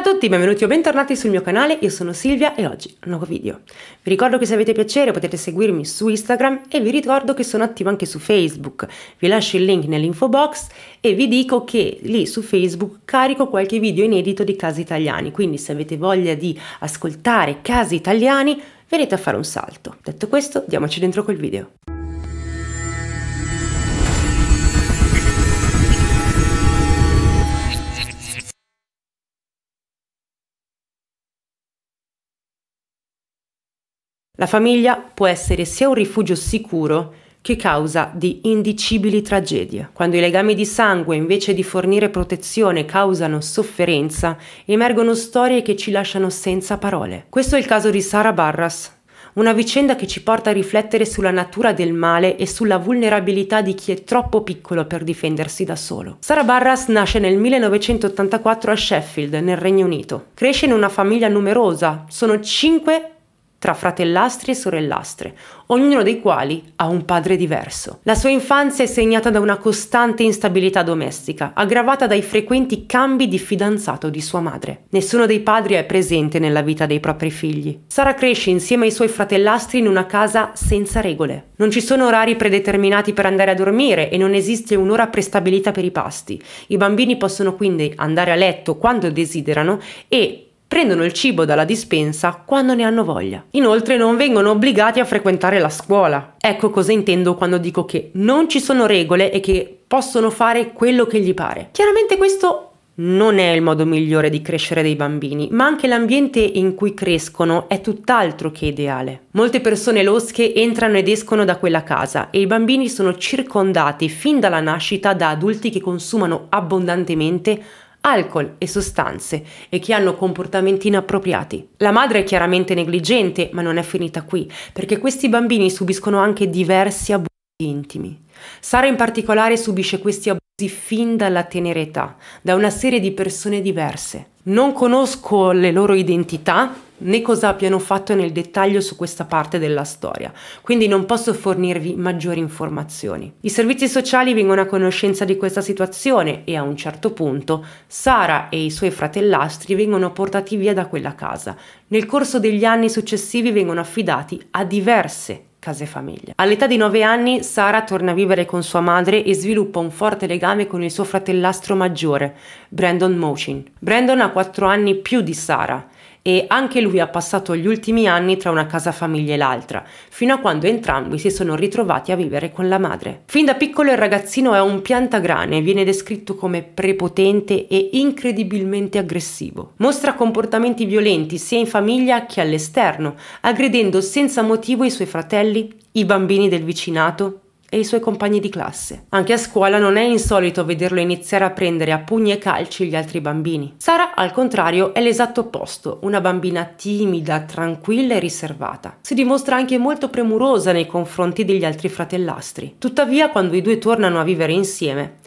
Ciao a tutti, benvenuti o bentornati sul mio canale, io sono Silvia e oggi un nuovo video. Vi ricordo che se avete piacere potete seguirmi su Instagram e vi ricordo che sono attiva anche su Facebook. Vi lascio il link nell'info box e vi dico che lì su Facebook carico qualche video inedito di casi italiani, quindi se avete voglia di ascoltare casi italiani venite a fare un salto. Detto questo, diamoci dentro col video. La famiglia può essere sia un rifugio sicuro che causa di indicibili tragedie. Quando i legami di sangue invece di fornire protezione causano sofferenza, emergono storie che ci lasciano senza parole. Questo è il caso di Sara Barras, una vicenda che ci porta a riflettere sulla natura del male e sulla vulnerabilità di chi è troppo piccolo per difendersi da solo. Sara Barras nasce nel 1984 a Sheffield, nel Regno Unito. Cresce in una famiglia numerosa, sono cinque tra fratellastri e sorellastre, ognuno dei quali ha un padre diverso. La sua infanzia è segnata da una costante instabilità domestica, aggravata dai frequenti cambi di fidanzato di sua madre. Nessuno dei padri è presente nella vita dei propri figli. Sara cresce insieme ai suoi fratellastri in una casa senza regole. Non ci sono orari predeterminati per andare a dormire e non esiste un'ora prestabilita per i pasti. I bambini possono quindi andare a letto quando desiderano e prendono il cibo dalla dispensa quando ne hanno voglia. Inoltre non vengono obbligati a frequentare la scuola. Ecco cosa intendo quando dico che non ci sono regole e che possono fare quello che gli pare. Chiaramente questo non è il modo migliore di crescere dei bambini, ma anche l'ambiente in cui crescono è tutt'altro che ideale. Molte persone losche entrano ed escono da quella casa e i bambini sono circondati fin dalla nascita da adulti che consumano abbondantemente alcol e sostanze e che hanno comportamenti inappropriati. La madre è chiaramente negligente, ma non è finita qui, perché questi bambini subiscono anche diversi abusi intimi. Sara in particolare subisce questi abusi fin dalla tenera età, da una serie di persone diverse. Non conosco le loro identità, né cosa abbiano fatto nel dettaglio su questa parte della storia, quindi non posso fornirvi maggiori informazioni. I servizi sociali vengono a conoscenza di questa situazione e a un certo punto Sara e i suoi fratellastri vengono portati via da quella casa. Nel corso degli anni successivi vengono affidati a diverse case famiglia. All'età di 9 anni Sara torna a vivere con sua madre e sviluppa un forte legame con il suo fratellastro maggiore, Brandon Mochin. Brandon ha 4 anni più di Sara e anche lui ha passato gli ultimi anni tra una casa famiglia e l'altra, fino a quando entrambi si sono ritrovati a vivere con la madre. Fin da piccolo il ragazzino è un piantagrane e viene descritto come prepotente e incredibilmente aggressivo. Mostra comportamenti violenti sia in famiglia che all'esterno, aggredendo senza motivo i suoi fratelli, i bambini del vicinato e i suoi compagni di classe. Anche a scuola non è insolito vederlo iniziare a prendere a pugni e calci gli altri bambini. Sara, al contrario, è l'esatto opposto, una bambina timida, tranquilla e riservata. Si dimostra anche molto premurosa nei confronti degli altri fratellastri. Tuttavia, quando i due tornano a vivere insieme,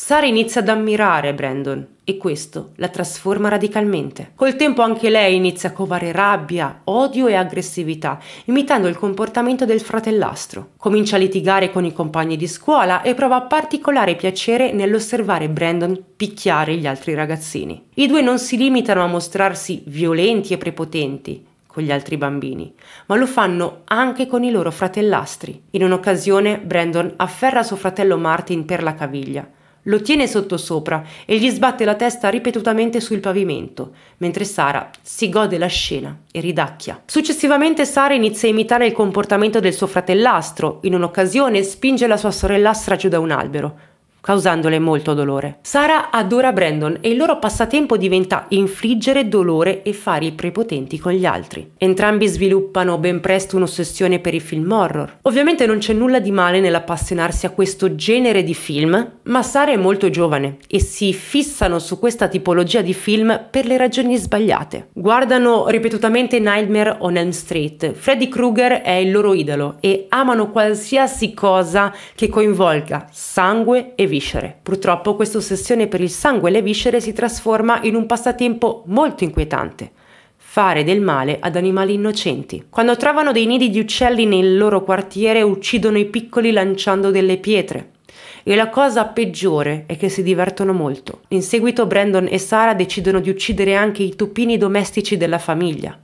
Sara inizia ad ammirare Brandon e questo la trasforma radicalmente. Col tempo anche lei inizia a covare rabbia, odio e aggressività, imitando il comportamento del fratellastro. Comincia a litigare con i compagni di scuola e prova particolare piacere nell'osservare Brandon picchiare gli altri ragazzini. I due non si limitano a mostrarsi violenti e prepotenti, con gli altri bambini, ma lo fanno anche con i loro fratellastri. In un'occasione Brandon afferra suo fratello Martin per la caviglia lo tiene sottosopra e gli sbatte la testa ripetutamente sul pavimento, mentre Sara si gode la scena e ridacchia. Successivamente Sara inizia a imitare il comportamento del suo fratellastro, in un'occasione spinge la sua sorellastra giù da un albero, causandole molto dolore. Sara adora Brandon e il loro passatempo diventa infliggere dolore e fare i prepotenti con gli altri. Entrambi sviluppano ben presto un'ossessione per i film horror. Ovviamente non c'è nulla di male nell'appassionarsi a questo genere di film, ma Sara è molto giovane e si fissano su questa tipologia di film per le ragioni sbagliate. Guardano ripetutamente Nightmare on Elm Street, Freddy Krueger è il loro idolo e amano qualsiasi cosa che coinvolga sangue e viscere. Purtroppo questa ossessione per il sangue e le viscere si trasforma in un passatempo molto inquietante fare del male ad animali innocenti. Quando trovano dei nidi di uccelli nel loro quartiere uccidono i piccoli lanciando delle pietre. e la cosa peggiore è che si divertono molto. In seguito Brandon e Sara decidono di uccidere anche i topini domestici della famiglia.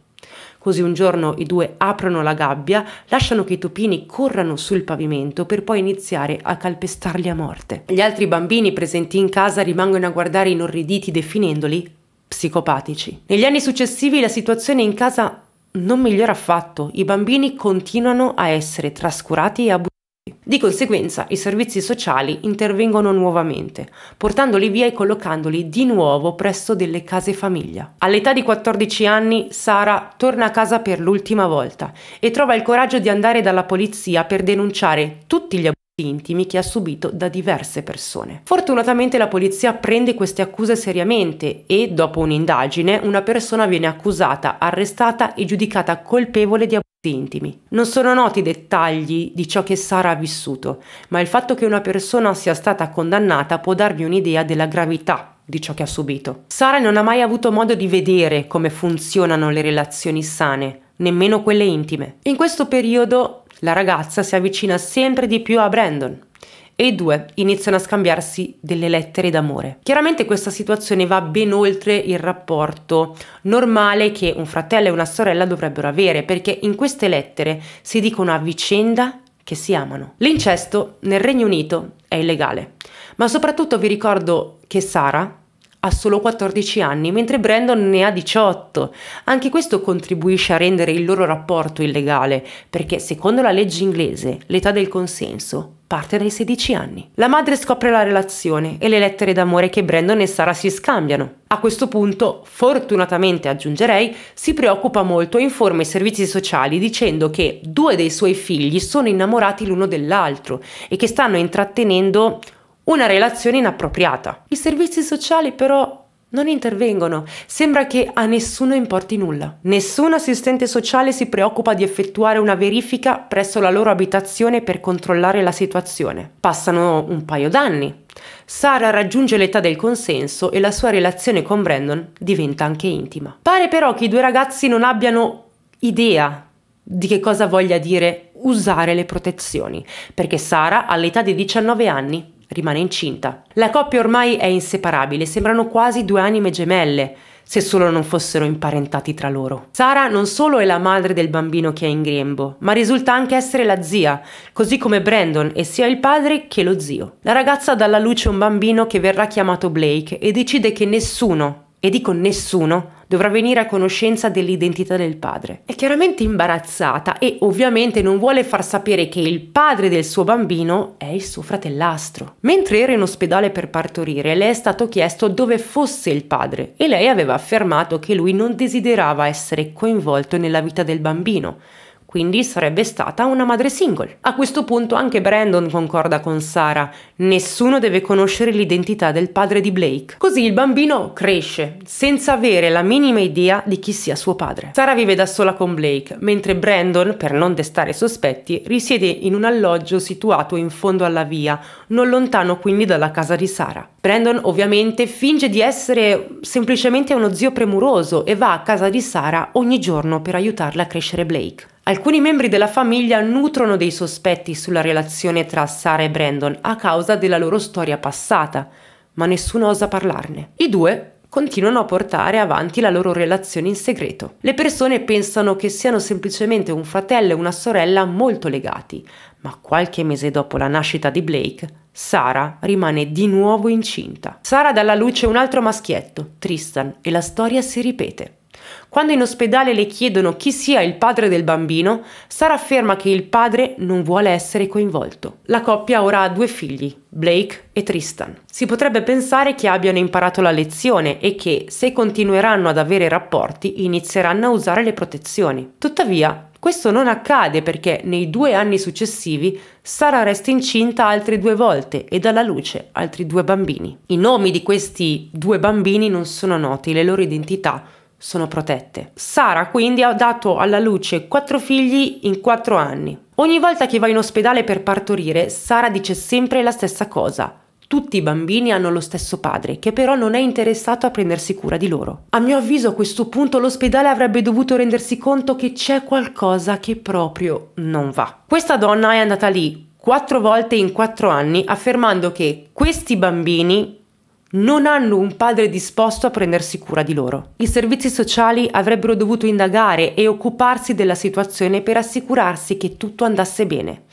Così un giorno i due aprono la gabbia, lasciano che i topini corrano sul pavimento per poi iniziare a calpestarli a morte. Gli altri bambini presenti in casa rimangono a guardare inorriditi definendoli psicopatici. Negli anni successivi la situazione in casa non migliora affatto, i bambini continuano a essere trascurati e abusati. Di conseguenza i servizi sociali intervengono nuovamente, portandoli via e collocandoli di nuovo presso delle case famiglia. All'età di 14 anni Sara torna a casa per l'ultima volta e trova il coraggio di andare dalla polizia per denunciare tutti gli abusi intimi che ha subito da diverse persone. Fortunatamente la polizia prende queste accuse seriamente e, dopo un'indagine, una persona viene accusata, arrestata e giudicata colpevole di abusi intimi. Non sono noti i dettagli di ciò che Sara ha vissuto, ma il fatto che una persona sia stata condannata può darvi un'idea della gravità di ciò che ha subito. Sara non ha mai avuto modo di vedere come funzionano le relazioni sane, nemmeno quelle intime. In questo periodo la ragazza si avvicina sempre di più a Brandon e i due iniziano a scambiarsi delle lettere d'amore. Chiaramente questa situazione va ben oltre il rapporto normale che un fratello e una sorella dovrebbero avere, perché in queste lettere si dicono a vicenda che si amano. L'incesto nel Regno Unito è illegale, ma soprattutto vi ricordo che Sara, ha solo 14 anni, mentre Brandon ne ha 18. Anche questo contribuisce a rendere il loro rapporto illegale, perché secondo la legge inglese l'età del consenso parte dai 16 anni. La madre scopre la relazione e le lettere d'amore che Brandon e Sara si scambiano. A questo punto, fortunatamente aggiungerei, si preoccupa molto e informa i servizi sociali dicendo che due dei suoi figli sono innamorati l'uno dell'altro e che stanno intrattenendo una relazione inappropriata. I servizi sociali però non intervengono, sembra che a nessuno importi nulla. Nessun assistente sociale si preoccupa di effettuare una verifica presso la loro abitazione per controllare la situazione. Passano un paio d'anni. Sara raggiunge l'età del consenso e la sua relazione con Brandon diventa anche intima. Pare però che i due ragazzi non abbiano idea di che cosa voglia dire usare le protezioni, perché Sara all'età di 19 anni rimane incinta. La coppia ormai è inseparabile, sembrano quasi due anime gemelle, se solo non fossero imparentati tra loro. Sara non solo è la madre del bambino che è in grembo, ma risulta anche essere la zia, così come Brandon è sia il padre che lo zio. La ragazza dà alla luce un bambino che verrà chiamato Blake e decide che nessuno, e dico nessuno, dovrà venire a conoscenza dell'identità del padre. È chiaramente imbarazzata e ovviamente non vuole far sapere che il padre del suo bambino è il suo fratellastro. Mentre era in ospedale per partorire, le è stato chiesto dove fosse il padre e lei aveva affermato che lui non desiderava essere coinvolto nella vita del bambino quindi sarebbe stata una madre single. A questo punto anche Brandon concorda con Sara, nessuno deve conoscere l'identità del padre di Blake. Così il bambino cresce, senza avere la minima idea di chi sia suo padre. Sara vive da sola con Blake, mentre Brandon, per non destare sospetti, risiede in un alloggio situato in fondo alla via, non lontano quindi dalla casa di Sara. Brandon ovviamente finge di essere semplicemente uno zio premuroso e va a casa di Sara ogni giorno per aiutarla a crescere Blake. Alcuni membri della famiglia nutrono dei sospetti sulla relazione tra Sara e Brandon a causa della loro storia passata, ma nessuno osa parlarne. I due continuano a portare avanti la loro relazione in segreto. Le persone pensano che siano semplicemente un fratello e una sorella molto legati, ma qualche mese dopo la nascita di Blake, Sara rimane di nuovo incinta. Sara dà alla luce un altro maschietto, Tristan, e la storia si ripete. Quando in ospedale le chiedono chi sia il padre del bambino, Sara afferma che il padre non vuole essere coinvolto. La coppia ora ha due figli, Blake e Tristan. Si potrebbe pensare che abbiano imparato la lezione e che, se continueranno ad avere rapporti, inizieranno a usare le protezioni. Tuttavia, questo non accade perché nei due anni successivi Sara resta incinta altre due volte e dà alla luce altri due bambini. I nomi di questi due bambini non sono noti, le loro identità sono protette. Sara quindi ha dato alla luce quattro figli in quattro anni. Ogni volta che va in ospedale per partorire, Sara dice sempre la stessa cosa. Tutti i bambini hanno lo stesso padre, che però non è interessato a prendersi cura di loro. A mio avviso a questo punto l'ospedale avrebbe dovuto rendersi conto che c'è qualcosa che proprio non va. Questa donna è andata lì quattro volte in quattro anni affermando che questi bambini non hanno un padre disposto a prendersi cura di loro. I servizi sociali avrebbero dovuto indagare e occuparsi della situazione per assicurarsi che tutto andasse bene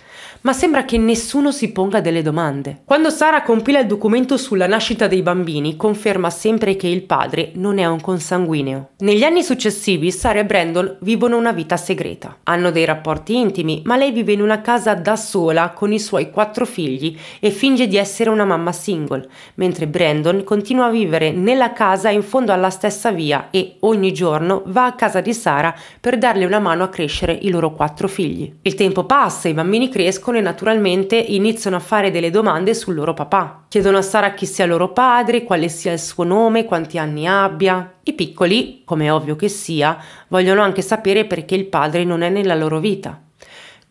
ma sembra che nessuno si ponga delle domande. Quando Sara compila il documento sulla nascita dei bambini, conferma sempre che il padre non è un consanguineo. Negli anni successivi, Sara e Brandon vivono una vita segreta. Hanno dei rapporti intimi, ma lei vive in una casa da sola con i suoi quattro figli e finge di essere una mamma single, mentre Brandon continua a vivere nella casa in fondo alla stessa via e ogni giorno va a casa di Sara per darle una mano a crescere i loro quattro figli. Il tempo passa, i bambini crescono crescono e naturalmente iniziano a fare delle domande sul loro papà. Chiedono a Sara chi sia loro padre, quale sia il suo nome, quanti anni abbia. I piccoli, come ovvio che sia, vogliono anche sapere perché il padre non è nella loro vita.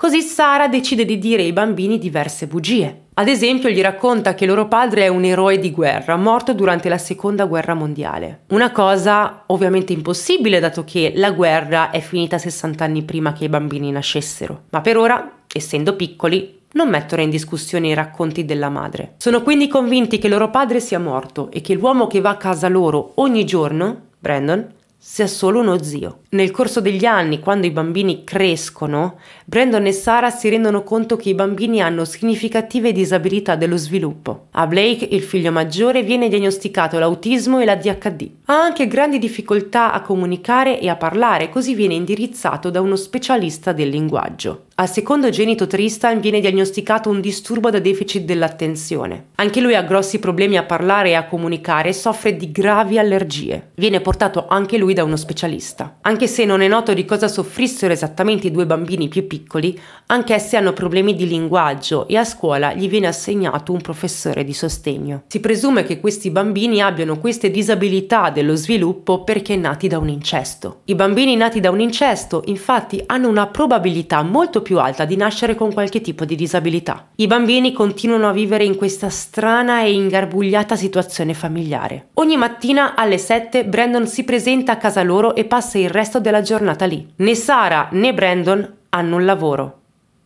Così Sara decide di dire ai bambini diverse bugie. Ad esempio gli racconta che loro padre è un eroe di guerra, morto durante la seconda guerra mondiale. Una cosa ovviamente impossibile dato che la guerra è finita 60 anni prima che i bambini nascessero. Ma per ora essendo piccoli, non mettono in discussione i racconti della madre. Sono quindi convinti che loro padre sia morto e che l'uomo che va a casa loro ogni giorno, Brandon, sia solo uno zio. Nel corso degli anni, quando i bambini crescono, Brandon e Sara si rendono conto che i bambini hanno significative disabilità dello sviluppo. A Blake, il figlio maggiore, viene diagnosticato l'autismo e la DHD. Ha anche grandi difficoltà a comunicare e a parlare, così viene indirizzato da uno specialista del linguaggio. Al secondo genito Tristan viene diagnosticato un disturbo da deficit dell'attenzione. Anche lui ha grossi problemi a parlare e a comunicare e soffre di gravi allergie. Viene portato anche lui da uno specialista. Anche se non è noto di cosa soffrissero esattamente i due bambini più piccoli, anch'essi hanno problemi di linguaggio e a scuola gli viene assegnato un professore di sostegno. Si presume che questi bambini abbiano queste disabilità dello sviluppo perché nati da un incesto. I bambini nati da un incesto infatti hanno una probabilità molto più alta di nascere con qualche tipo di disabilità. I bambini continuano a vivere in questa strana e ingarbugliata situazione familiare. Ogni mattina alle 7 Brandon si presenta casa loro e passa il resto della giornata lì. Né Sara né Brandon hanno un lavoro,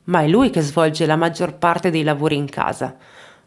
ma è lui che svolge la maggior parte dei lavori in casa.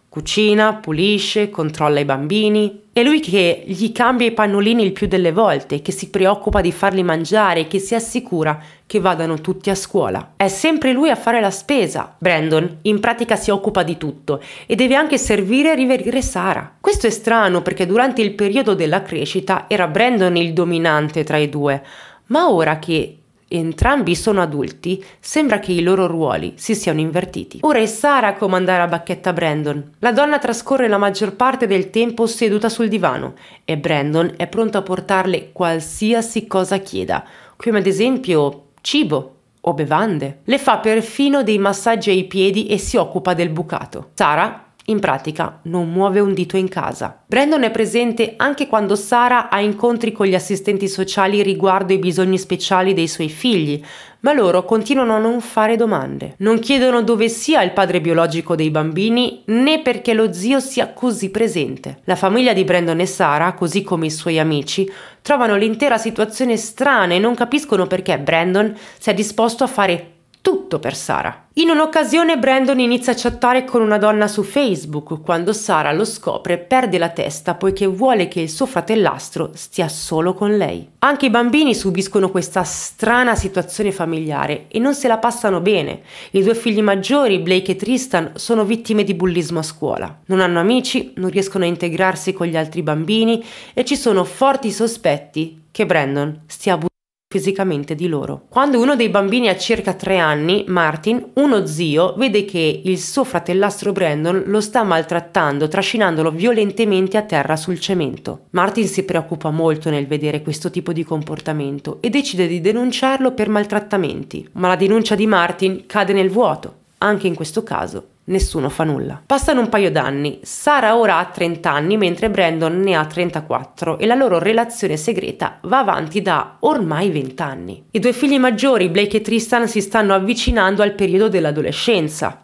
Cucina, pulisce, controlla i bambini. È lui che gli cambia i pannolini il più delle volte, che si preoccupa di farli mangiare, che si assicura che vadano tutti a scuola. È sempre lui a fare la spesa. Brandon in pratica si occupa di tutto e deve anche servire e riverire Sara. Questo è strano perché durante il periodo della crescita era Brandon il dominante tra i due, ma ora che entrambi sono adulti, sembra che i loro ruoli si siano invertiti. Ora è Sara a comandare a bacchetta Brandon. La donna trascorre la maggior parte del tempo seduta sul divano e Brandon è pronto a portarle qualsiasi cosa chieda, come ad esempio cibo o bevande. Le fa perfino dei massaggi ai piedi e si occupa del bucato. Sara in pratica non muove un dito in casa. Brandon è presente anche quando Sara ha incontri con gli assistenti sociali riguardo i bisogni speciali dei suoi figli, ma loro continuano a non fare domande. Non chiedono dove sia il padre biologico dei bambini né perché lo zio sia così presente. La famiglia di Brandon e Sara, così come i suoi amici, trovano l'intera situazione strana e non capiscono perché Brandon si è disposto a fare tutto per Sara. In un'occasione Brandon inizia a chattare con una donna su Facebook, quando Sara lo scopre perde la testa poiché vuole che il suo fratellastro stia solo con lei. Anche i bambini subiscono questa strana situazione familiare e non se la passano bene. I due figli maggiori, Blake e Tristan, sono vittime di bullismo a scuola. Non hanno amici, non riescono a integrarsi con gli altri bambini e ci sono forti sospetti che Brandon stia abusando fisicamente di loro. Quando uno dei bambini ha circa tre anni, Martin, uno zio, vede che il suo fratellastro Brandon lo sta maltrattando, trascinandolo violentemente a terra sul cemento. Martin si preoccupa molto nel vedere questo tipo di comportamento e decide di denunciarlo per maltrattamenti, ma la denuncia di Martin cade nel vuoto. Anche in questo caso nessuno fa nulla. Passano un paio d'anni, Sara ora ha 30 anni mentre Brandon ne ha 34 e la loro relazione segreta va avanti da ormai 20 anni. I due figli maggiori, Blake e Tristan, si stanno avvicinando al periodo dell'adolescenza.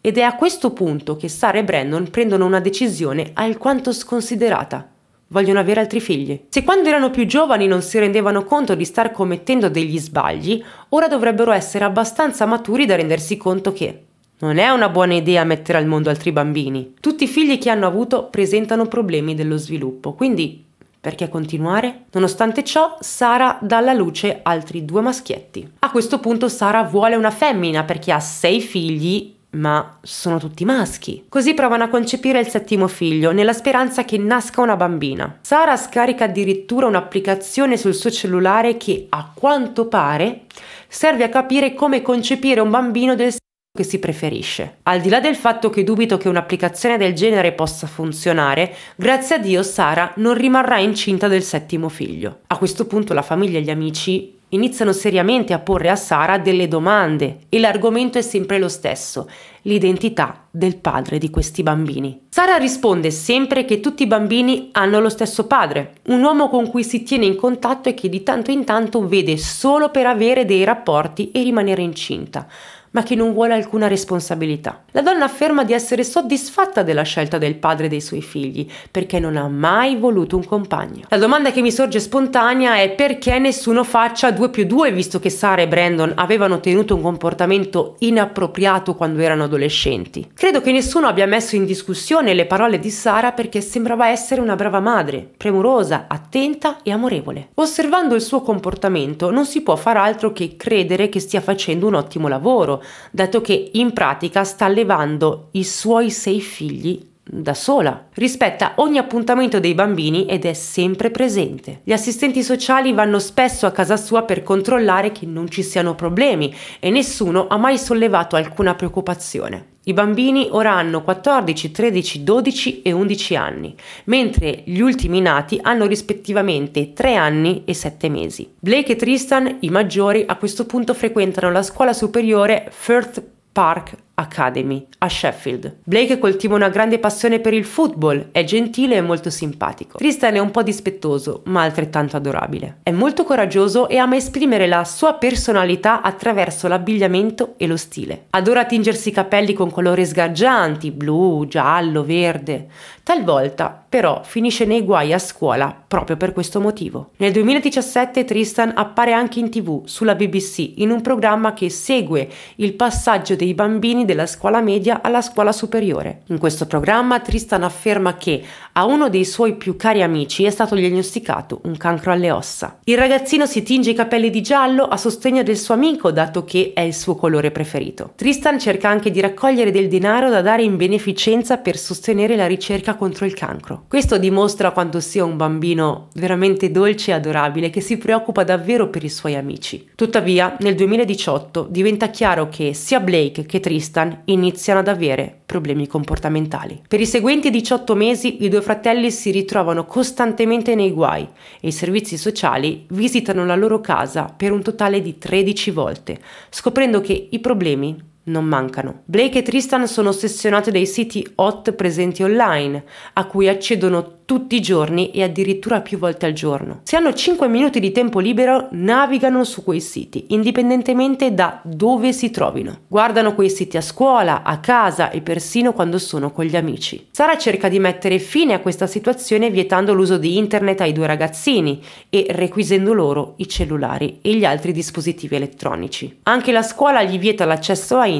Ed è a questo punto che Sara e Brandon prendono una decisione alquanto sconsiderata. Vogliono avere altri figli. Se quando erano più giovani non si rendevano conto di star commettendo degli sbagli, ora dovrebbero essere abbastanza maturi da rendersi conto che Non è una buona idea mettere al mondo altri bambini. Tutti i figli che hanno avuto presentano problemi dello sviluppo, quindi perché continuare? Nonostante ciò, Sara dà alla luce altri due maschietti. A questo punto Sara vuole una femmina perché ha sei figli ma sono tutti maschi. Così provano a concepire il settimo figlio, nella speranza che nasca una bambina. Sara scarica addirittura un'applicazione sul suo cellulare che, a quanto pare, serve a capire come concepire un bambino del che si preferisce. Al di là del fatto che dubito che un'applicazione del genere possa funzionare, grazie a Dio Sara non rimarrà incinta del settimo figlio. A questo punto la famiglia e gli amici iniziano seriamente a porre a Sara delle domande e l'argomento è sempre lo stesso, l'identità del padre di questi bambini. Sara risponde sempre che tutti i bambini hanno lo stesso padre, un uomo con cui si tiene in contatto e che di tanto in tanto vede solo per avere dei rapporti e rimanere incinta ma che non vuole alcuna responsabilità. La donna afferma di essere soddisfatta della scelta del padre dei suoi figli, perché non ha mai voluto un compagno. La domanda che mi sorge spontanea è perché nessuno faccia 2 più 2, visto che Sara e Brandon avevano tenuto un comportamento inappropriato quando erano adolescenti. Credo che nessuno abbia messo in discussione le parole di Sara perché sembrava essere una brava madre, premurosa, attenta e amorevole. Osservando il suo comportamento non si può far altro che credere che stia facendo un ottimo lavoro, dato che in pratica sta allevando i suoi sei figli da sola. Rispetta ogni appuntamento dei bambini ed è sempre presente. Gli assistenti sociali vanno spesso a casa sua per controllare che non ci siano problemi e nessuno ha mai sollevato alcuna preoccupazione. I bambini ora hanno 14, 13, 12 e 11 anni, mentre gli ultimi nati hanno rispettivamente 3 anni e 7 mesi. Blake e Tristan, i maggiori, a questo punto frequentano la scuola superiore Firth Park Academy a Sheffield. Blake coltiva una grande passione per il football, è gentile e molto simpatico. Tristan è un po' dispettoso, ma altrettanto adorabile. È molto coraggioso e ama esprimere la sua personalità attraverso l'abbigliamento e lo stile. Adora tingersi i capelli con colori sgargianti, blu, giallo, verde. Talvolta, però, finisce nei guai a scuola proprio per questo motivo. Nel 2017 Tristan appare anche in tv sulla BBC in un programma che segue il passaggio dei bambini della scuola media alla scuola superiore. In questo programma Tristan afferma che a uno dei suoi più cari amici è stato diagnosticato un cancro alle ossa. Il ragazzino si tinge i capelli di giallo a sostegno del suo amico dato che è il suo colore preferito. Tristan cerca anche di raccogliere del denaro da dare in beneficenza per sostenere la ricerca contro il cancro. Questo dimostra quanto sia un bambino veramente dolce e adorabile che si preoccupa davvero per i suoi amici. Tuttavia, nel 2018 diventa chiaro che sia Blake che Tristan Afghanistan iniziano ad avere problemi comportamentali. Per i seguenti 18 mesi i due fratelli si ritrovano costantemente nei guai e i servizi sociali visitano la loro casa per un totale di 13 volte, scoprendo che i problemi non mancano. Blake e Tristan sono ossessionati dai siti hot presenti online, a cui accedono tutti i giorni e addirittura più volte al giorno. Se hanno 5 minuti di tempo libero, navigano su quei siti, indipendentemente da dove si trovino. Guardano quei siti a scuola, a casa e persino quando sono con gli amici. Sara cerca di mettere fine a questa situazione vietando l'uso di internet ai due ragazzini e requisendo loro i cellulari e gli altri dispositivi elettronici. Anche la scuola gli vieta l'accesso a internet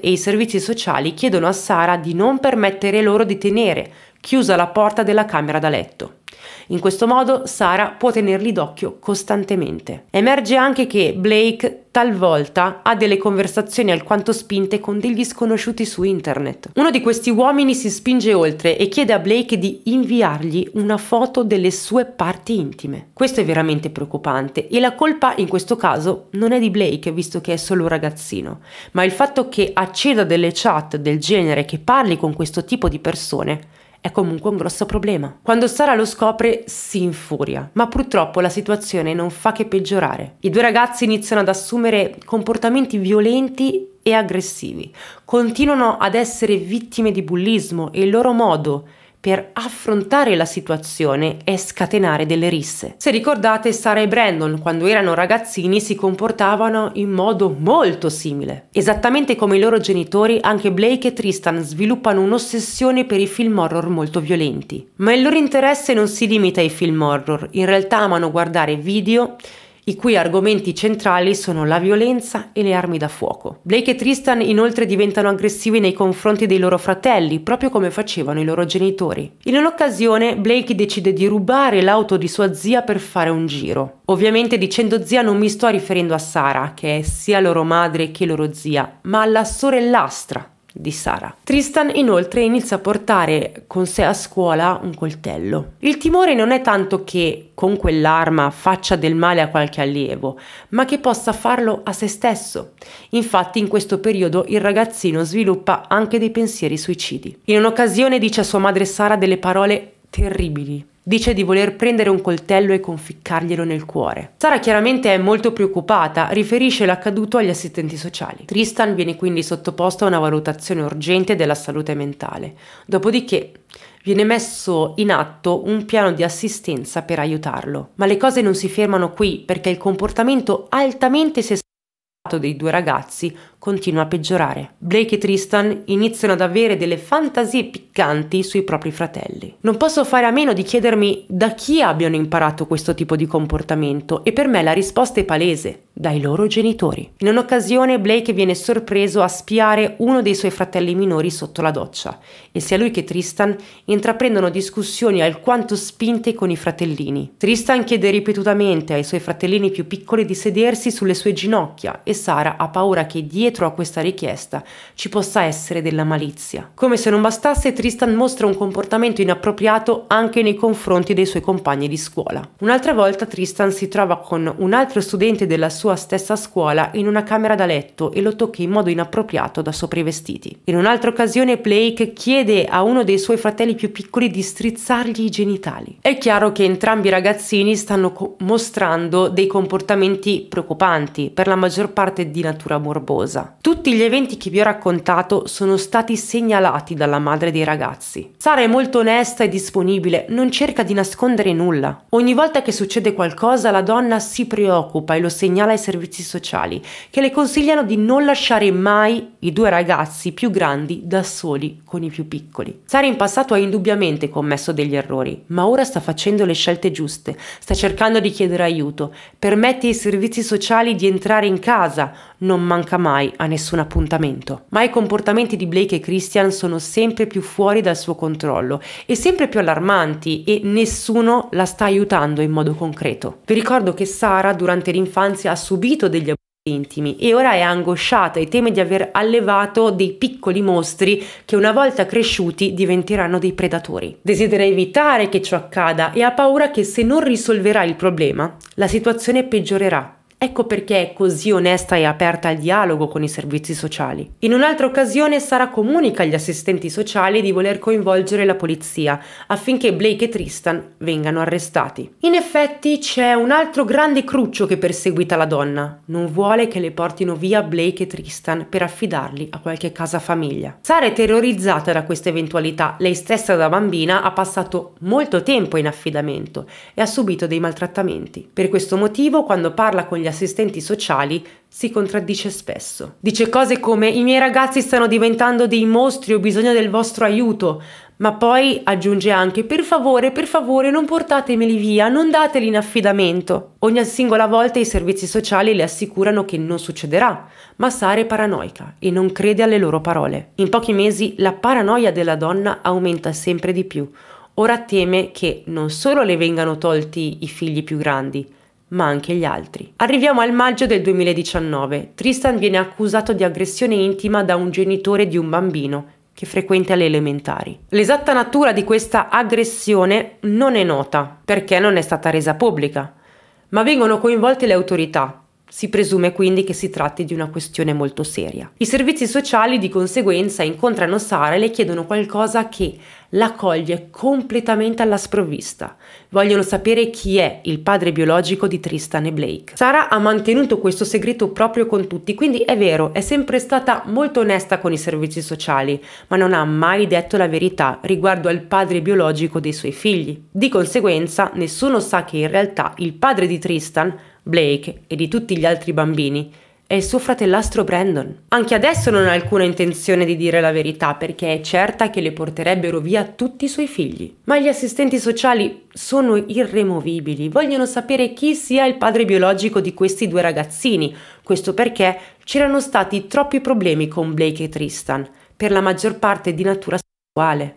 e i servizi sociali chiedono a Sara di non permettere loro di tenere chiusa la porta della camera da letto. In questo modo Sara può tenerli d'occhio costantemente. Emerge anche che Blake talvolta ha delle conversazioni alquanto spinte con degli sconosciuti su internet. Uno di questi uomini si spinge oltre e chiede a Blake di inviargli una foto delle sue parti intime. Questo è veramente preoccupante e la colpa in questo caso non è di Blake visto che è solo un ragazzino, ma il fatto che acceda delle chat del genere che parli con questo tipo di persone è comunque un grosso problema. Quando Sara lo scopre si infuria, ma purtroppo la situazione non fa che peggiorare. I due ragazzi iniziano ad assumere comportamenti violenti e aggressivi, continuano ad essere vittime di bullismo e il loro modo per affrontare la situazione e scatenare delle risse. Se ricordate, Sara e Brandon, quando erano ragazzini, si comportavano in modo molto simile. Esattamente come i loro genitori, anche Blake e Tristan sviluppano un'ossessione per i film horror molto violenti. Ma il loro interesse non si limita ai film horror, in realtà amano guardare video i cui argomenti centrali sono la violenza e le armi da fuoco. Blake e Tristan inoltre diventano aggressivi nei confronti dei loro fratelli, proprio come facevano i loro genitori. In un'occasione Blake decide di rubare l'auto di sua zia per fare un giro. Ovviamente dicendo zia non mi sto riferendo a Sara, che è sia loro madre che loro zia, ma alla sorellastra di Sara. Tristan inoltre inizia a portare con sé a scuola un coltello. Il timore non è tanto che con quell'arma faccia del male a qualche allievo, ma che possa farlo a se stesso. Infatti in questo periodo il ragazzino sviluppa anche dei pensieri suicidi. In un'occasione dice a sua madre Sara delle parole terribili Dice di voler prendere un coltello e conficcarglielo nel cuore. Sara chiaramente è molto preoccupata, riferisce l'accaduto agli assistenti sociali. Tristan viene quindi sottoposto a una valutazione urgente della salute mentale. Dopodiché viene messo in atto un piano di assistenza per aiutarlo. Ma le cose non si fermano qui perché il comportamento altamente sessuale dei due ragazzi continua a peggiorare. Blake e Tristan iniziano ad avere delle fantasie piccanti sui propri fratelli. Non posso fare a meno di chiedermi da chi abbiano imparato questo tipo di comportamento e per me la risposta è palese, dai loro genitori. In un'occasione Blake viene sorpreso a spiare uno dei suoi fratelli minori sotto la doccia e sia lui che Tristan intraprendono discussioni alquanto spinte con i fratellini. Tristan chiede ripetutamente ai suoi fratellini più piccoli di sedersi sulle sue ginocchia e Sara ha paura che dietro a questa richiesta ci possa essere della malizia. Come se non bastasse, Tristan mostra un comportamento inappropriato anche nei confronti dei suoi compagni di scuola. Un'altra volta Tristan si trova con un altro studente della sua stessa scuola in una camera da letto e lo tocca in modo inappropriato da sopra i vestiti. In un'altra occasione Blake chiede a uno dei suoi fratelli più piccoli di strizzargli i genitali. È chiaro che entrambi i ragazzini stanno mostrando dei comportamenti preoccupanti, per la maggior parte di natura morbosa. Tutti gli eventi che vi ho raccontato sono stati segnalati dalla madre dei ragazzi. Sara è molto onesta e disponibile, non cerca di nascondere nulla. Ogni volta che succede qualcosa la donna si preoccupa e lo segnala ai servizi sociali, che le consigliano di non lasciare mai i due ragazzi più grandi da soli con i più piccoli. Sara in passato ha indubbiamente commesso degli errori, ma ora sta facendo le scelte giuste, sta cercando di chiedere aiuto, permette ai servizi sociali di entrare in casa, non manca mai a nessun appuntamento. Ma i comportamenti di Blake e Christian sono sempre più fuori dal suo controllo e sempre più allarmanti e nessuno la sta aiutando in modo concreto. Vi ricordo che Sara durante l'infanzia ha subito degli abusi intimi e ora è angosciata e teme di aver allevato dei piccoli mostri che una volta cresciuti diventeranno dei predatori. Desidera evitare che ciò accada e ha paura che se non risolverà il problema la situazione peggiorerà Ecco perché è così onesta e aperta al dialogo con i servizi sociali. In un'altra occasione Sara comunica agli assistenti sociali di voler coinvolgere la polizia affinché Blake e Tristan vengano arrestati. In effetti c'è un altro grande cruccio che perseguita la donna. Non vuole che le portino via Blake e Tristan per affidarli a qualche casa famiglia. Sara è terrorizzata da questa eventualità. Lei stessa da bambina ha passato molto tempo in affidamento e ha subito dei maltrattamenti. Per questo motivo quando parla con gli assistenti sociali si contraddice spesso. Dice cose come i miei ragazzi stanno diventando dei mostri, ho bisogno del vostro aiuto, ma poi aggiunge anche per favore, per favore non portatemeli via, non dateli in affidamento. Ogni singola volta i servizi sociali le assicurano che non succederà, ma Sara è paranoica e non crede alle loro parole. In pochi mesi la paranoia della donna aumenta sempre di più. Ora teme che non solo le vengano tolti i figli più grandi, ma anche gli altri. Arriviamo al maggio del 2019. Tristan viene accusato di aggressione intima da un genitore di un bambino che frequenta le elementari. L'esatta natura di questa aggressione non è nota perché non è stata resa pubblica, ma vengono coinvolte le autorità. Si presume quindi che si tratti di una questione molto seria. I servizi sociali di conseguenza incontrano Sara e le chiedono qualcosa che la coglie completamente alla sprovvista. Vogliono sapere chi è il padre biologico di Tristan e Blake. Sara ha mantenuto questo segreto proprio con tutti, quindi è vero, è sempre stata molto onesta con i servizi sociali, ma non ha mai detto la verità riguardo al padre biologico dei suoi figli. Di conseguenza, nessuno sa che in realtà il padre di Tristan, Blake e di tutti gli altri bambini è il suo fratellastro Brandon. Anche adesso non ha alcuna intenzione di dire la verità perché è certa che le porterebbero via tutti i suoi figli. Ma gli assistenti sociali sono irremovibili, vogliono sapere chi sia il padre biologico di questi due ragazzini. Questo perché c'erano stati troppi problemi con Blake e Tristan, per la maggior parte di natura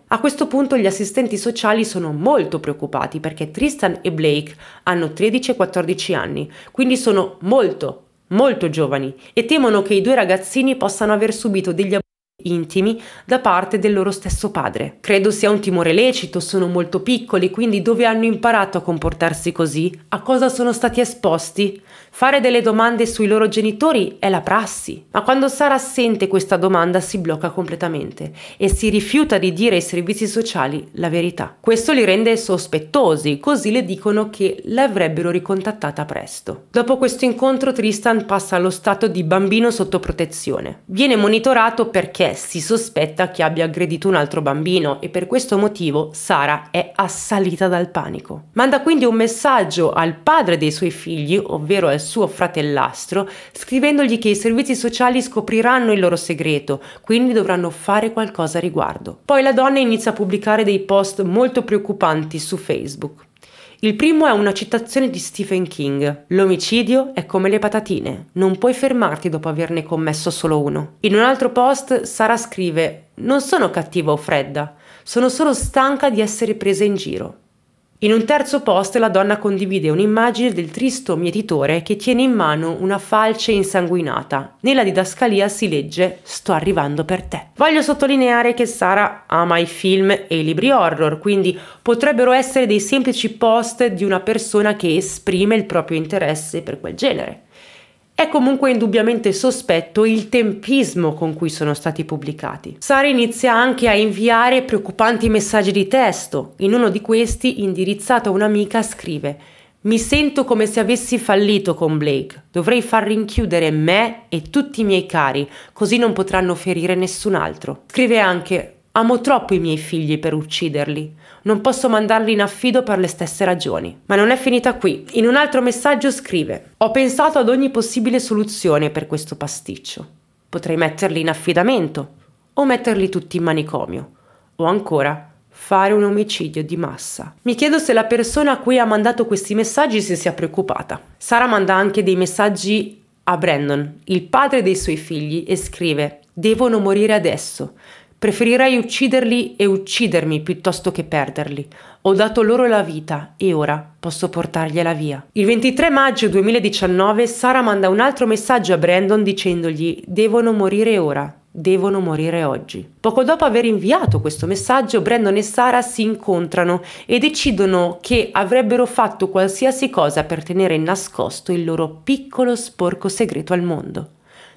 a questo punto gli assistenti sociali sono molto preoccupati perché Tristan e Blake hanno 13 e 14 anni, quindi sono molto, molto giovani e temono che i due ragazzini possano aver subito degli abusi intimi da parte del loro stesso padre. Credo sia un timore lecito, sono molto piccoli, quindi dove hanno imparato a comportarsi così? A cosa sono stati esposti? Fare delle domande sui loro genitori è la prassi, ma quando Sara sente questa domanda si blocca completamente e si rifiuta di dire ai servizi sociali la verità. Questo li rende sospettosi, così le dicono che l'avrebbero ricontattata presto. Dopo questo incontro Tristan passa allo stato di bambino sotto protezione. Viene monitorato perché si sospetta che abbia aggredito un altro bambino e per questo motivo Sara è assalita dal panico. Manda quindi un messaggio al padre dei suoi figli, ovvero al suo fratellastro, scrivendogli che i servizi sociali scopriranno il loro segreto, quindi dovranno fare qualcosa a riguardo. Poi la donna inizia a pubblicare dei post molto preoccupanti su Facebook. Il primo è una citazione di Stephen King. L'omicidio è come le patatine, non puoi fermarti dopo averne commesso solo uno. In un altro post Sara scrive Non sono cattiva o fredda, sono solo stanca di essere presa in giro. In un terzo post la donna condivide un'immagine del tristo mietitore che tiene in mano una falce insanguinata. Nella didascalia si legge Sto arrivando per te. Voglio sottolineare che Sara ama i film e i libri horror, quindi potrebbero essere dei semplici post di una persona che esprime il proprio interesse per quel genere. È comunque indubbiamente sospetto il tempismo con cui sono stati pubblicati. Sara inizia anche a inviare preoccupanti messaggi di testo. In uno di questi, indirizzato a un'amica, scrive mi sento come se avessi fallito con Blake. Dovrei far rinchiudere me e tutti i miei cari, così non potranno ferire nessun altro. Scrive anche Amo troppo i miei figli per ucciderli. Non posso mandarli in affido per le stesse ragioni. Ma non è finita qui. In un altro messaggio scrive: Ho pensato ad ogni possibile soluzione per questo pasticcio. Potrei metterli in affidamento, o metterli tutti in manicomio, o ancora fare un omicidio di massa. Mi chiedo se la persona a cui ha mandato questi messaggi si sia preoccupata. Sara manda anche dei messaggi a Brandon, il padre dei suoi figli, e scrive: Devono morire adesso. Preferirei ucciderli e uccidermi piuttosto che perderli. Ho dato loro la vita e ora posso portargliela via. Il 23 maggio 2019 Sara manda un altro messaggio a Brandon dicendogli devono morire ora, devono morire oggi. Poco dopo aver inviato questo messaggio, Brandon e Sara si incontrano e decidono che avrebbero fatto qualsiasi cosa per tenere nascosto il loro piccolo sporco segreto al mondo.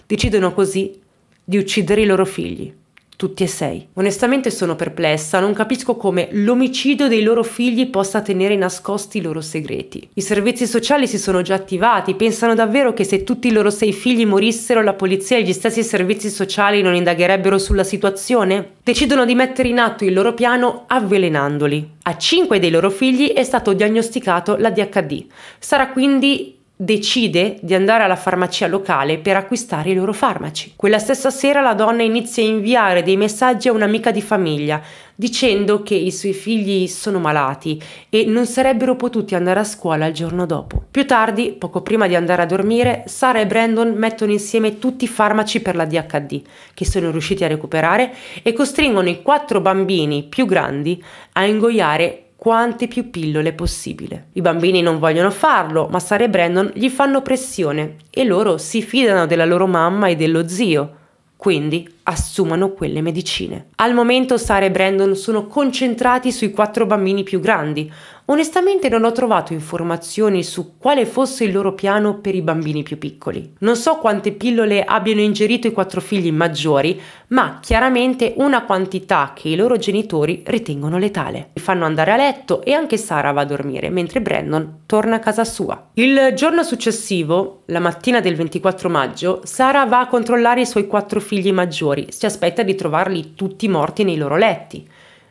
Decidono così di uccidere i loro figli tutti e sei. Onestamente sono perplessa, non capisco come l'omicidio dei loro figli possa tenere nascosti i loro segreti. I servizi sociali si sono già attivati, pensano davvero che se tutti i loro sei figli morissero la polizia e gli stessi servizi sociali non indagherebbero sulla situazione? Decidono di mettere in atto il loro piano avvelenandoli. A cinque dei loro figli è stato diagnosticato la DHD. Sarà quindi decide di andare alla farmacia locale per acquistare i loro farmaci. Quella stessa sera la donna inizia a inviare dei messaggi a un'amica di famiglia dicendo che i suoi figli sono malati e non sarebbero potuti andare a scuola il giorno dopo. Più tardi, poco prima di andare a dormire, Sara e Brandon mettono insieme tutti i farmaci per la DHD che sono riusciti a recuperare e costringono i quattro bambini più grandi a ingoiare quante più pillole possibile. I bambini non vogliono farlo, ma Sara e Brandon gli fanno pressione e loro si fidano della loro mamma e dello zio, quindi assumano quelle medicine. Al momento Sara e Brandon sono concentrati sui quattro bambini più grandi, Onestamente non ho trovato informazioni su quale fosse il loro piano per i bambini più piccoli. Non so quante pillole abbiano ingerito i quattro figli maggiori, ma chiaramente una quantità che i loro genitori ritengono letale. Li fanno andare a letto e anche Sara va a dormire, mentre Brandon torna a casa sua. Il giorno successivo, la mattina del 24 maggio, Sara va a controllare i suoi quattro figli maggiori, si aspetta di trovarli tutti morti nei loro letti.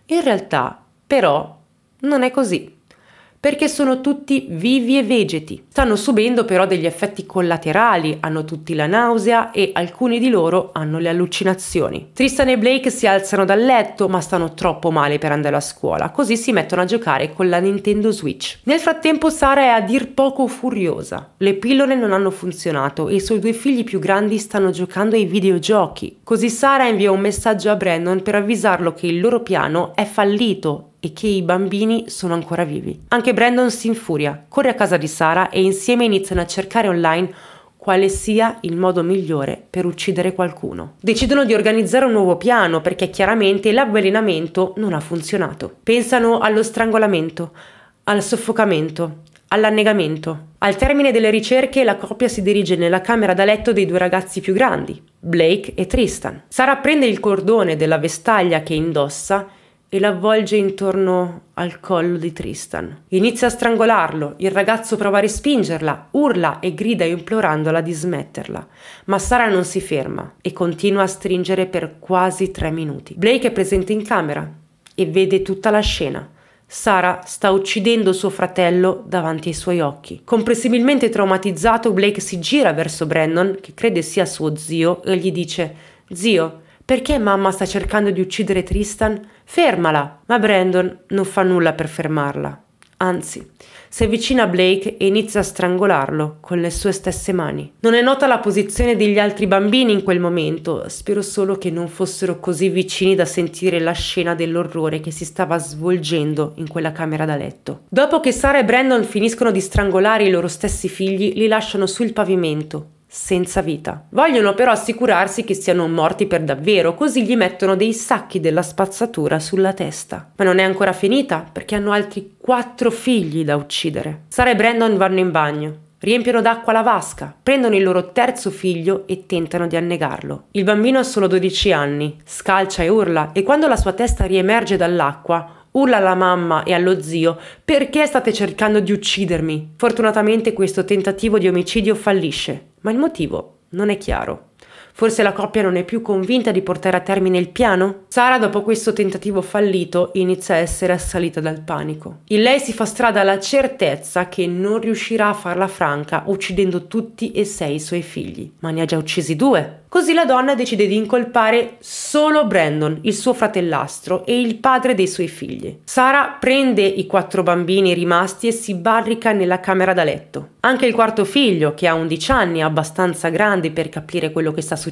In realtà, però, non è così perché sono tutti vivi e vegeti. Stanno subendo però degli effetti collaterali, hanno tutti la nausea e alcuni di loro hanno le allucinazioni. Tristan e Blake si alzano dal letto ma stanno troppo male per andare a scuola, così si mettono a giocare con la Nintendo Switch. Nel frattempo Sara è a dir poco furiosa. Le pillole non hanno funzionato e i suoi due figli più grandi stanno giocando ai videogiochi. Così Sara invia un messaggio a Brandon per avvisarlo che il loro piano è fallito e che i bambini sono ancora vivi. Anche Brandon si infuria, corre a casa di Sara e insieme iniziano a cercare online quale sia il modo migliore per uccidere qualcuno. Decidono di organizzare un nuovo piano perché chiaramente l'avvelenamento non ha funzionato. Pensano allo strangolamento, al soffocamento, all'annegamento. Al termine delle ricerche la coppia si dirige nella camera da letto dei due ragazzi più grandi, Blake e Tristan. Sara prende il cordone della vestaglia che indossa e l'avvolge intorno al collo di Tristan. Inizia a strangolarlo, il ragazzo prova a respingerla, urla e grida implorandola di smetterla, ma Sara non si ferma e continua a stringere per quasi tre minuti. Blake è presente in camera e vede tutta la scena. Sara sta uccidendo suo fratello davanti ai suoi occhi. Comprensibilmente traumatizzato, Blake si gira verso Brandon, che crede sia suo zio, e gli dice: Zio, perché mamma sta cercando di uccidere Tristan? Fermala! Ma Brandon non fa nulla per fermarla. Anzi, si avvicina a Blake e inizia a strangolarlo con le sue stesse mani. Non è nota la posizione degli altri bambini in quel momento, spero solo che non fossero così vicini da sentire la scena dell'orrore che si stava svolgendo in quella camera da letto. Dopo che Sara e Brandon finiscono di strangolare i loro stessi figli, li lasciano sul pavimento, senza vita. Vogliono però assicurarsi che siano morti per davvero, così gli mettono dei sacchi della spazzatura sulla testa. Ma non è ancora finita, perché hanno altri quattro figli da uccidere. Sara e Brandon vanno in bagno. Riempiono d'acqua la vasca, prendono il loro terzo figlio e tentano di annegarlo. Il bambino ha solo 12 anni, scalcia e urla e quando la sua testa riemerge dall'acqua, urla alla mamma e allo zio perché state cercando di uccidermi. Fortunatamente questo tentativo di omicidio fallisce ma il motivo non è chiaro. Forse la coppia non è più convinta di portare a termine il piano? Sara, dopo questo tentativo fallito, inizia a essere assalita dal panico. In lei si fa strada la certezza che non riuscirà a farla franca uccidendo tutti e sei i suoi figli. Ma ne ha già uccisi due. Così la donna decide di incolpare solo Brandon, il suo fratellastro e il padre dei suoi figli. Sara prende i quattro bambini rimasti e si barrica nella camera da letto. Anche il quarto figlio, che ha 11 anni, è abbastanza grande per capire quello che sta succedendo.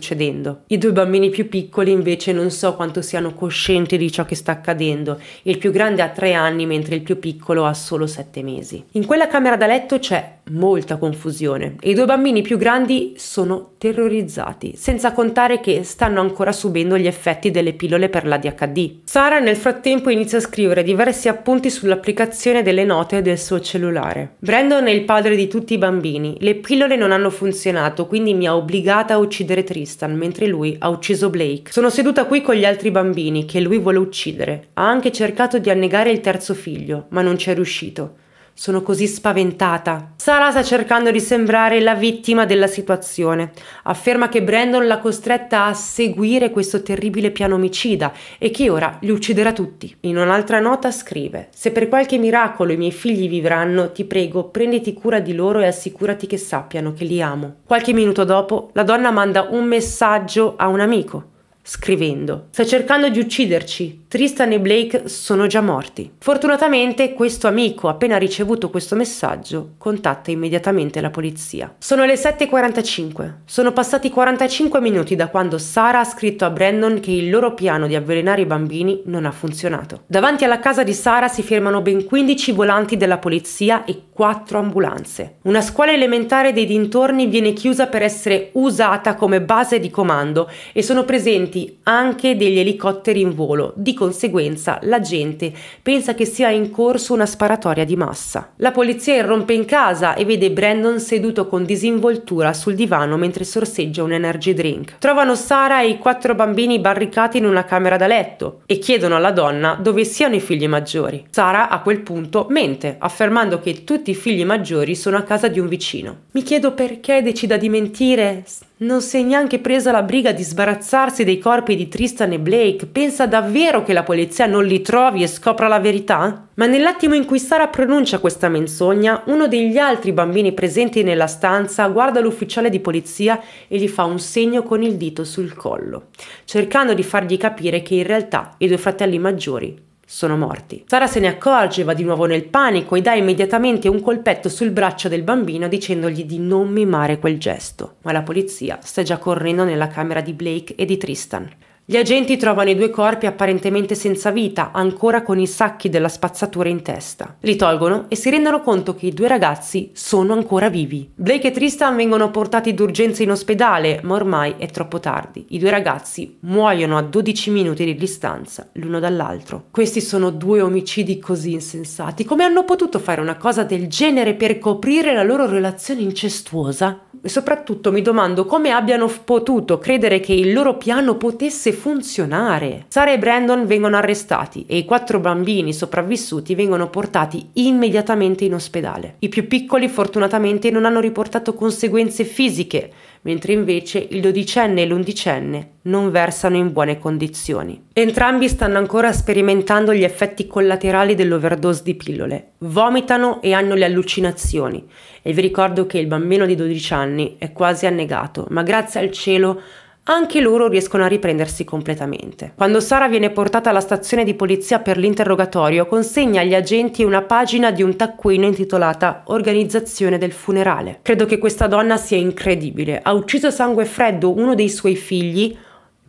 I due bambini più piccoli invece non so quanto siano coscienti di ciò che sta accadendo. Il più grande ha 3 anni mentre il più piccolo ha solo 7 mesi. In quella camera da letto c'è molta confusione e i due bambini più grandi sono terrorizzati senza contare che stanno ancora subendo gli effetti delle pillole per l'ADHD. Sara nel frattempo inizia a scrivere diversi appunti sull'applicazione delle note del suo cellulare. Brandon è il padre di tutti i bambini, le pillole non hanno funzionato, quindi mi ha obbligata a uccidere Tristan, mentre lui ha ucciso Blake. Sono seduta qui con gli altri bambini che lui vuole uccidere. Ha anche cercato di annegare il terzo figlio, ma non ci è riuscito. Sono così spaventata. Sara sta cercando di sembrare la vittima della situazione. Afferma che Brandon l'ha costretta a seguire questo terribile piano omicida e che ora li ucciderà tutti. In un'altra nota scrive: Se per qualche miracolo i miei figli vivranno, ti prego, prenditi cura di loro e assicurati che sappiano che li amo. Qualche minuto dopo, la donna manda un messaggio a un amico scrivendo Sta cercando di ucciderci. Tristan e Blake sono già morti. Fortunatamente questo amico, appena ricevuto questo messaggio, contatta immediatamente la polizia. Sono le 7.45. Sono passati 45 minuti da quando Sara ha scritto a Brandon che il loro piano di avvelenare i bambini non ha funzionato. Davanti alla casa di Sara si fermano ben 15 volanti della polizia e 4 ambulanze. Una scuola elementare dei dintorni viene chiusa per essere usata come base di comando e sono presenti presenti anche degli elicotteri in volo, di conseguenza la gente pensa che sia in corso una sparatoria di massa. La polizia irrompe in casa e vede Brandon seduto con disinvoltura sul divano mentre sorseggia un energy drink. Trovano Sara e i quattro bambini barricati in una camera da letto e chiedono alla donna dove siano i figli maggiori. Sara a quel punto mente, affermando che tutti i figli maggiori sono a casa di un vicino. Mi chiedo perché decida di mentire Non si è neanche presa la briga di sbarazzarsi dei corpi di Tristan e Blake. Pensa davvero che la polizia non li trovi e scopra la verità? Ma nell'attimo in cui Sara pronuncia questa menzogna, uno degli altri bambini presenti nella stanza guarda l'ufficiale di polizia e gli fa un segno con il dito sul collo, cercando di fargli capire che in realtà i due fratelli maggiori sono morti. Sara se ne accorge, va di nuovo nel panico e dà immediatamente un colpetto sul braccio del bambino dicendogli di non mimare quel gesto. Ma la polizia sta già correndo nella camera di Blake e di Tristan. Gli agenti trovano i due corpi apparentemente senza vita, ancora con i sacchi della spazzatura in testa. Li tolgono e si rendono conto che i due ragazzi sono ancora vivi. Blake e Tristan vengono portati d'urgenza in ospedale, ma ormai è troppo tardi. I due ragazzi muoiono a 12 minuti di distanza l'uno dall'altro. Questi sono due omicidi così insensati. Come hanno potuto fare una cosa del genere per coprire la loro relazione incestuosa? E soprattutto mi domando come abbiano potuto credere che il loro piano potesse funzionare. Sara e Brandon vengono arrestati e i quattro bambini sopravvissuti vengono portati immediatamente in ospedale. I più piccoli fortunatamente non hanno riportato conseguenze fisiche, mentre invece il dodicenne e l'undicenne non versano in buone condizioni. Entrambi stanno ancora sperimentando gli effetti collaterali dell'overdose di pillole, vomitano e hanno le allucinazioni. E vi ricordo che il bambino di 12 anni è quasi annegato, ma grazie al cielo anche loro riescono a riprendersi completamente. Quando Sara viene portata alla stazione di polizia per l'interrogatorio, consegna agli agenti una pagina di un taccuino intitolata Organizzazione del funerale. Credo che questa donna sia incredibile. Ha ucciso a sangue freddo uno dei suoi figli,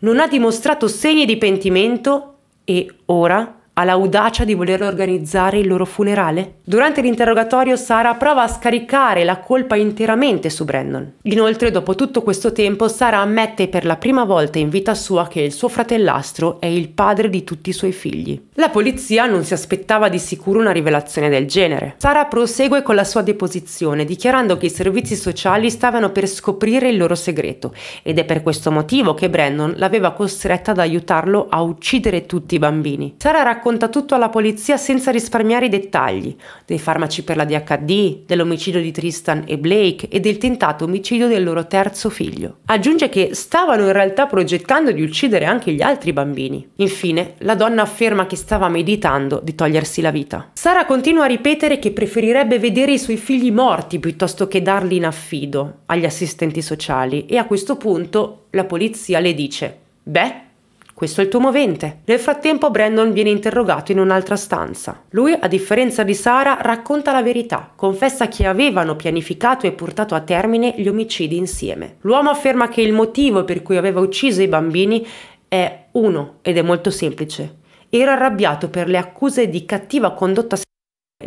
non ha dimostrato segni di pentimento e ora ha l'audacia di voler organizzare il loro funerale? Durante l'interrogatorio Sara prova a scaricare la colpa interamente su Brandon. Inoltre, dopo tutto questo tempo, Sara ammette per la prima volta in vita sua che il suo fratellastro è il padre di tutti i suoi figli. La polizia non si aspettava di sicuro una rivelazione del genere. Sara prosegue con la sua deposizione, dichiarando che i servizi sociali stavano per scoprire il loro segreto ed è per questo motivo che Brandon l'aveva costretta ad aiutarlo a uccidere tutti i bambini. Sara racconta racconta tutto alla polizia senza risparmiare i dettagli, dei farmaci per la DHD, dell'omicidio di Tristan e Blake e del tentato omicidio del loro terzo figlio. Aggiunge che stavano in realtà progettando di uccidere anche gli altri bambini. Infine, la donna afferma che stava meditando di togliersi la vita. Sara continua a ripetere che preferirebbe vedere i suoi figli morti piuttosto che darli in affido agli assistenti sociali e a questo punto la polizia le dice Beh, questo è il tuo movente. Nel frattempo Brandon viene interrogato in un'altra stanza. Lui, a differenza di Sara, racconta la verità, confessa che avevano pianificato e portato a termine gli omicidi insieme. L'uomo afferma che il motivo per cui aveva ucciso i bambini è uno ed è molto semplice. Era arrabbiato per le accuse di cattiva condotta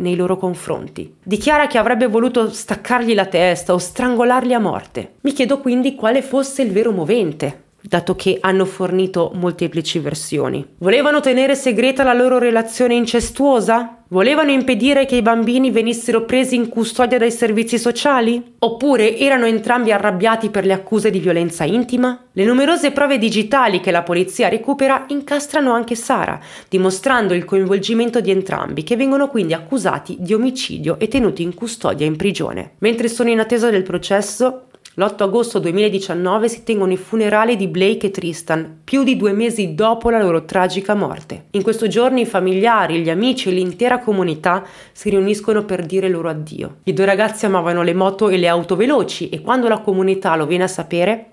nei loro confronti. Dichiara che avrebbe voluto staccargli la testa o strangolarli a morte. Mi chiedo quindi quale fosse il vero movente dato che hanno fornito molteplici versioni. Volevano tenere segreta la loro relazione incestuosa? Volevano impedire che i bambini venissero presi in custodia dai servizi sociali? Oppure erano entrambi arrabbiati per le accuse di violenza intima? Le numerose prove digitali che la polizia recupera incastrano anche Sara, dimostrando il coinvolgimento di entrambi, che vengono quindi accusati di omicidio e tenuti in custodia in prigione. Mentre sono in attesa del processo, L'8 agosto 2019 si tengono i funerali di Blake e Tristan, più di due mesi dopo la loro tragica morte. In questo giorno i familiari, gli amici e l'intera comunità si riuniscono per dire loro addio. I due ragazzi amavano le moto e le auto veloci e quando la comunità lo viene a sapere,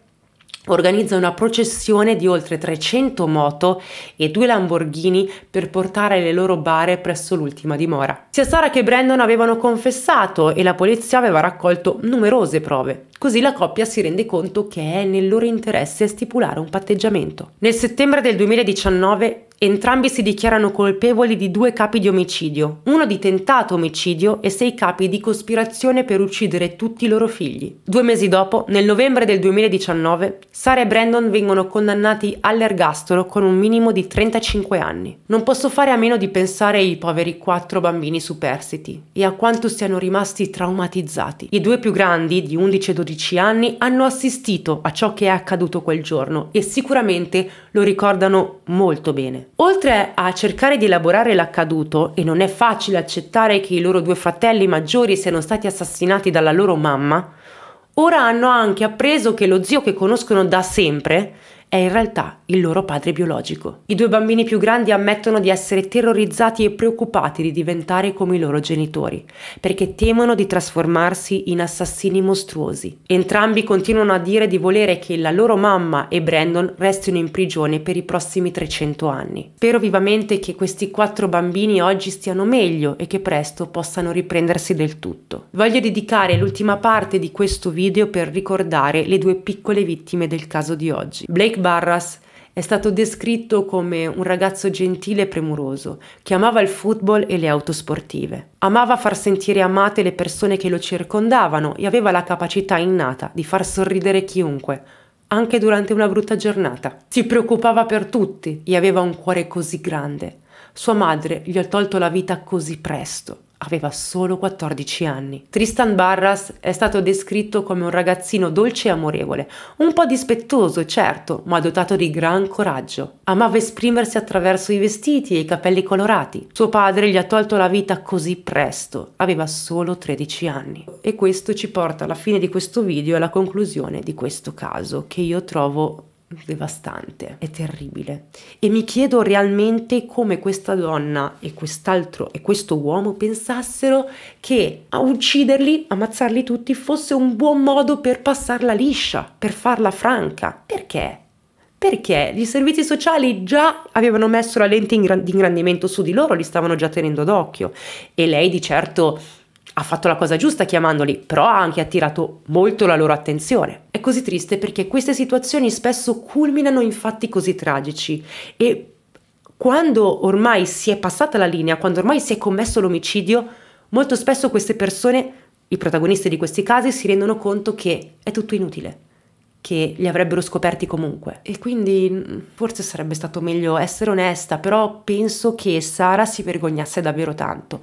organizza una processione di oltre 300 moto e due Lamborghini per portare le loro bare presso l'ultima dimora. Sia Sara che Brandon avevano confessato e la polizia aveva raccolto numerose prove. Così la coppia si rende conto che è nel loro interesse stipulare un patteggiamento. Nel settembre del 2019 Entrambi si dichiarano colpevoli di due capi di omicidio, uno di tentato omicidio e sei capi di cospirazione per uccidere tutti i loro figli. Due mesi dopo, nel novembre del 2019, Sara e Brandon vengono condannati all'ergastolo con un minimo di 35 anni. Non posso fare a meno di pensare ai poveri quattro bambini superstiti e a quanto siano rimasti traumatizzati. I due più grandi, di 11 e 12 anni, hanno assistito a ciò che è accaduto quel giorno e sicuramente lo ricordano molto bene. Oltre a cercare di elaborare l'accaduto, e non è facile accettare che i loro due fratelli maggiori siano stati assassinati dalla loro mamma, ora hanno anche appreso che lo zio che conoscono da sempre è in realtà il loro padre biologico. I due bambini più grandi ammettono di essere terrorizzati e preoccupati di diventare come i loro genitori, perché temono di trasformarsi in assassini mostruosi. Entrambi continuano a dire di volere che la loro mamma e Brandon restino in prigione per i prossimi 300 anni. Spero vivamente che questi quattro bambini oggi stiano meglio e che presto possano riprendersi del tutto. Voglio dedicare l'ultima parte di questo video per ricordare le due piccole vittime del caso di oggi. Blake Barras è stato descritto come un ragazzo gentile e premuroso, che amava il football e le auto sportive. Amava far sentire amate le persone che lo circondavano e aveva la capacità innata di far sorridere chiunque, anche durante una brutta giornata. Si preoccupava per tutti e aveva un cuore così grande. Sua madre gli ha tolto la vita così presto aveva solo 14 anni. Tristan Barras è stato descritto come un ragazzino dolce e amorevole, un po' dispettoso, certo, ma dotato di gran coraggio. Amava esprimersi attraverso i vestiti e i capelli colorati. Suo padre gli ha tolto la vita così presto, aveva solo 13 anni. E questo ci porta alla fine di questo video e alla conclusione di questo caso, che io trovo devastante, è terribile. E mi chiedo realmente come questa donna e quest'altro e questo uomo pensassero che a ucciderli, ammazzarli tutti, fosse un buon modo per passarla liscia, per farla franca. Perché? Perché i servizi sociali già avevano messo la lente di ingrandimento su di loro, li stavano già tenendo d'occhio e lei di certo ha fatto la cosa giusta chiamandoli, però ha anche attirato molto la loro attenzione. È così triste perché queste situazioni spesso culminano in fatti così tragici e quando ormai si è passata la linea, quando ormai si è commesso l'omicidio, molto spesso queste persone, i protagonisti di questi casi, si rendono conto che è tutto inutile che li avrebbero scoperti comunque. E quindi mm, forse sarebbe stato meglio essere onesta, però penso che Sara si vergognasse davvero tanto.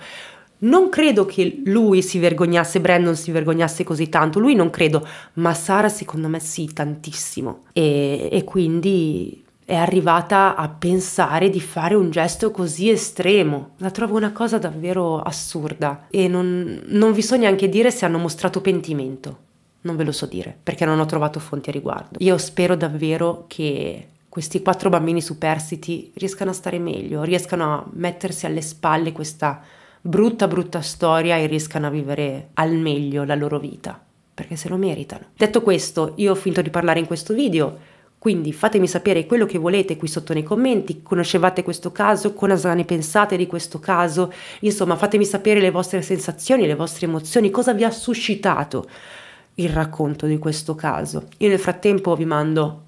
Non credo che lui si vergognasse, Brandon si vergognasse così tanto, lui non credo, ma Sara secondo me sì, tantissimo. E, e quindi è arrivata a pensare di fare un gesto così estremo. La trovo una cosa davvero assurda e non, non vi so neanche dire se hanno mostrato pentimento. Non ve lo so dire perché non ho trovato fonti a riguardo. Io spero davvero che questi quattro bambini superstiti riescano a stare meglio, riescano a mettersi alle spalle questa brutta brutta storia e riescano a vivere al meglio la loro vita, perché se lo meritano. Detto questo, io ho finito di parlare in questo video, quindi fatemi sapere quello che volete qui sotto nei commenti, conoscevate questo caso, cosa ne pensate di questo caso, insomma fatemi sapere le vostre sensazioni, le vostre emozioni, cosa vi ha suscitato il racconto di questo caso. Io nel frattempo vi mando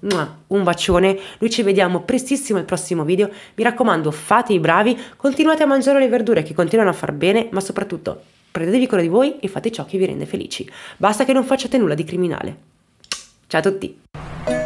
un bacione, noi ci vediamo prestissimo al prossimo video, mi raccomando fate i bravi, continuate a mangiare le verdure che continuano a far bene, ma soprattutto prendetevi cura di voi e fate ciò che vi rende felici. Basta che non facciate nulla di criminale. Ciao a tutti!